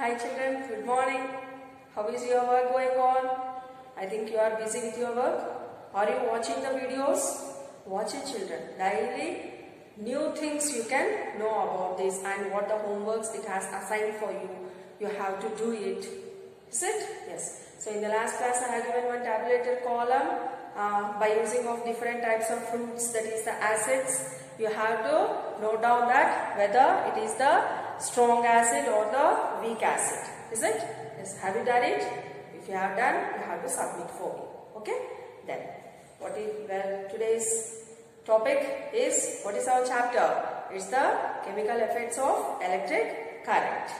Hi children, good morning. How is your work going on? I think you are busy with your work. Are you watching the videos? Watch it children. Daily new things you can know about this and what the homeworks it has assigned for you. You have to do it. Is it? Yes. So in the last class I have given one tabulated column uh, by using of different types of fruits that is the acids. You have to note down that whether it is the strong acid or the weak acid. Is it? Yes. Have you done it? If you have done, you have to submit for me. Okay? Then, what is, well, today's topic is, what is our chapter? It's the chemical effects of electric current.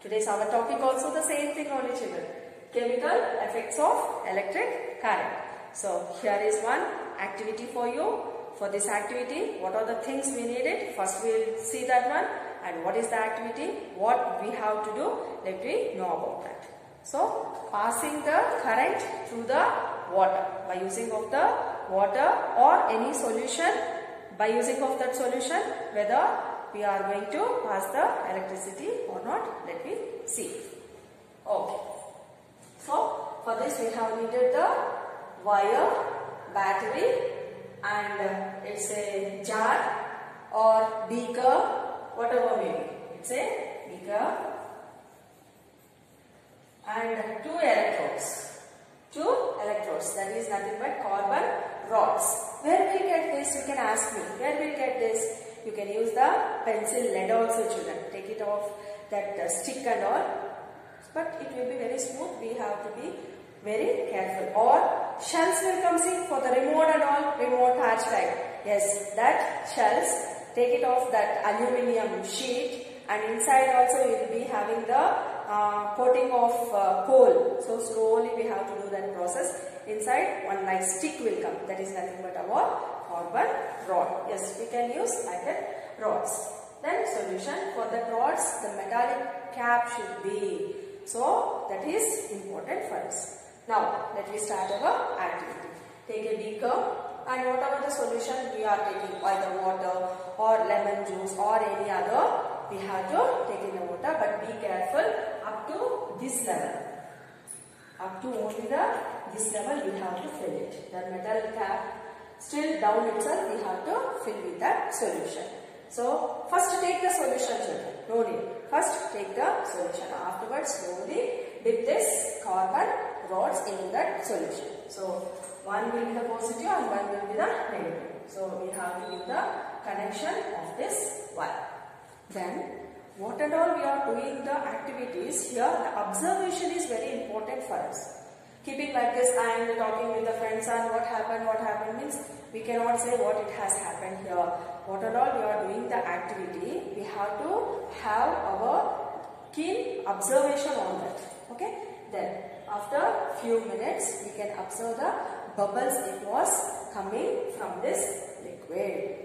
Today's our topic also the same thing only children. Chemical effects of electric current. So, here is one activity for you. For this activity, what are the things we needed? First we will see that one and what is the activity, what we have to do, let me know about that. So, passing the current through the water by using of the water or any solution by using of that solution whether we are going to pass the electricity or not, let me see. Okay. So, for this we have needed the wire, battery and uh, it's a jar or beaker whatever may be. It's a beaker and two electrodes. Two electrodes that is nothing but carbon rods. Where will get this? You can ask me. Where will get this? You can use the pencil lead also children. Take it off that uh, stick and all. But it will be very smooth. We have to be very careful. Or shells will come in for the remote and all. Remote hatch type. Yes, that shells. Take it off that aluminium sheet and inside also you will be having the uh, coating of uh, coal. So slowly we have to do that process. Inside one nice stick will come. That is nothing but our carbon rod. Yes, we can use iron rods. Then solution for the rods, the metallic cap should be. So that is important for us. Now let me start our activity. Take a beaker and whatever the solution we are taking, either water or lemon juice or any other, we have to take in the water but be careful up to this level. Up to only the this level we have to fill it. The metal cap still down itself we have to fill with that solution. So first take the solution children. No need. First take the solution. Afterwards slowly dip this carbon rods in that solution. So one will be the positive and one will be the negative. So we have to give the connection of this wire. Then what and all we are doing the activities here the observation is very important for us. Keeping like this and talking with the friends and what happened, what happened means we cannot say what it has happened here. What and all we are doing the activity, we have to have our keen observation on that. Okay. Then after few minutes we can observe the bubbles it was coming from this liquid.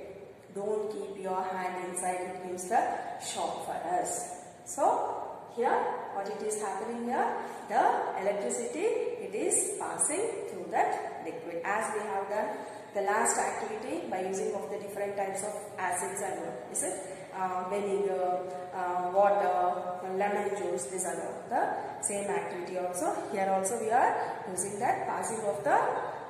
Don't keep your hand inside, it gives the shock for us. So, here what it is happening here, the electricity it is passing through that liquid as we have done the last activity by using of the different types of acids and is it? Uh, vinegar, uh, water, lemon juice, these are the same activity also. Here also we are using that passing of the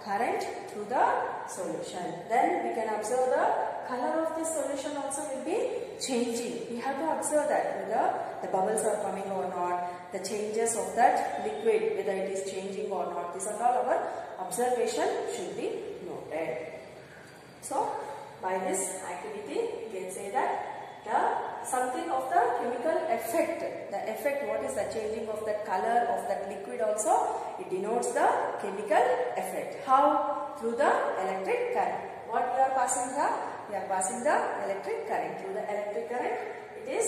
current through the solution. Then we can observe the color of this solution also will be changing. We have to observe that whether the bubbles are coming or not, the changes of that liquid, whether it is changing or not. These are all our observation should be noted. So, by this activity, we can say that the something of the chemical effect, the effect, what is the changing of the color of that liquid also, it denotes the chemical effect. How? Through the electric current. What we are passing the? We are passing the electric current. Through the electric current, it is,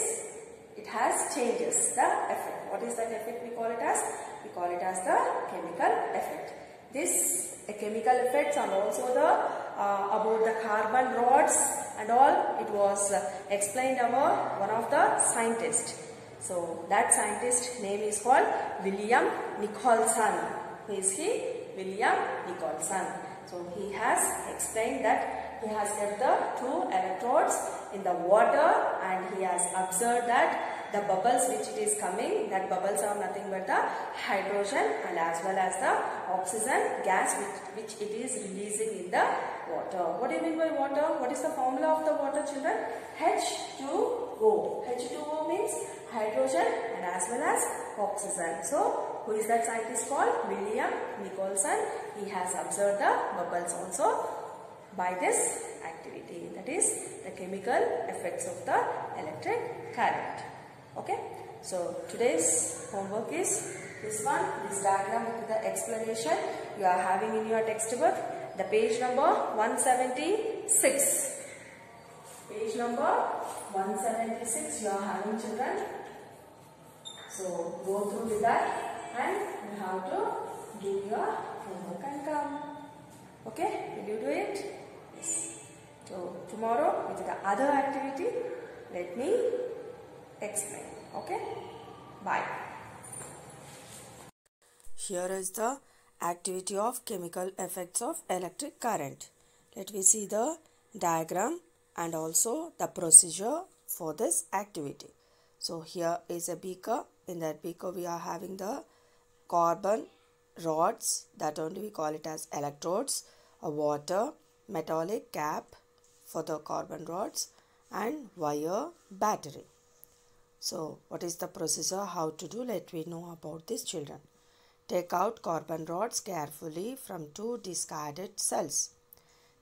it has changes the effect. What is that effect we call it as? We call it as the chemical effect. This chemical effects and also the uh, about the carbon rods and all it was uh, explained about one of the scientists. So that scientist name is called William Nicholson. Who is he? William Nicholson. So he has explained that he has kept the two electrodes in the water and he has observed that the bubbles which it is coming, that bubbles are nothing but the hydrogen and as well as the oxygen gas which, which it is releasing in the water. What do you mean by water? What is the formula of the water children? H2O. H2O means hydrogen and as well as oxygen. So, who is that scientist called? William Nicholson. He has observed the bubbles also by this activity. That is the chemical effects of the electric current. Okay. So, today's homework is this one, this diagram with the explanation you are having in your textbook. The page number 176. Page number 176 you are having children. So go through with that and you have to do your homework and come. Okay? Will you do it? Yes. So tomorrow with the other activity, let me explain. Okay? Bye. Here is the activity of chemical effects of electric current. Let me see the diagram and also the procedure for this activity. So here is a beaker. In that beaker we are having the carbon rods that only we call it as electrodes, a water, metallic cap for the carbon rods and wire battery. So what is the procedure how to do let me know about these children. Take out carbon rods carefully from two discarded cells.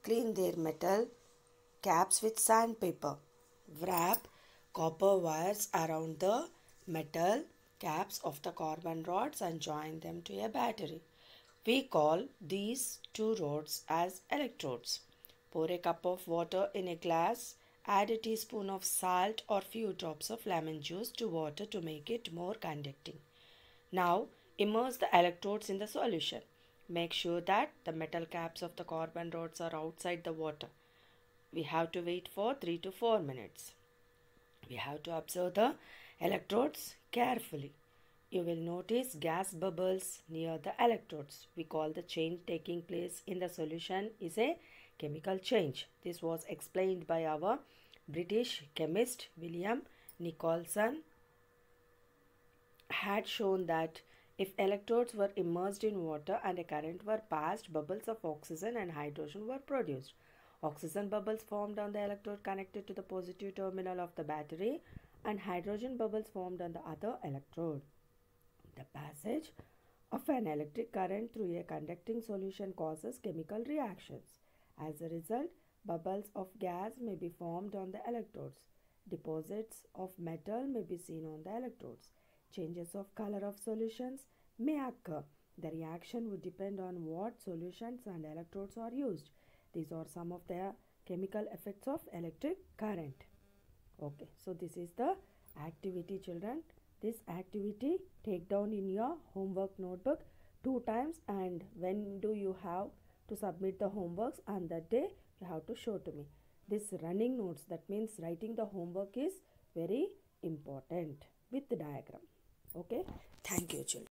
Clean their metal caps with sandpaper. Wrap copper wires around the metal caps of the carbon rods and join them to a battery. We call these two rods as electrodes. Pour a cup of water in a glass. Add a teaspoon of salt or few drops of lemon juice to water to make it more conducting. Now Immerse the electrodes in the solution. Make sure that the metal caps of the carbon rods are outside the water. We have to wait for 3 to 4 minutes. We have to observe the electrodes carefully. You will notice gas bubbles near the electrodes. We call the change taking place in the solution is a chemical change. This was explained by our British chemist William Nicholson had shown that if electrodes were immersed in water and a current were passed, bubbles of oxygen and hydrogen were produced. Oxygen bubbles formed on the electrode connected to the positive terminal of the battery and hydrogen bubbles formed on the other electrode. The passage of an electric current through a conducting solution causes chemical reactions. As a result, bubbles of gas may be formed on the electrodes. Deposits of metal may be seen on the electrodes. Changes of color of solutions may occur. The reaction would depend on what solutions and electrodes are used. These are some of the chemical effects of electric current. Okay, so this is the activity children. This activity take down in your homework notebook two times and when do you have to submit the homeworks and that day you have to show to me. This running notes that means writing the homework is very important with the diagram. Okay, thank you children.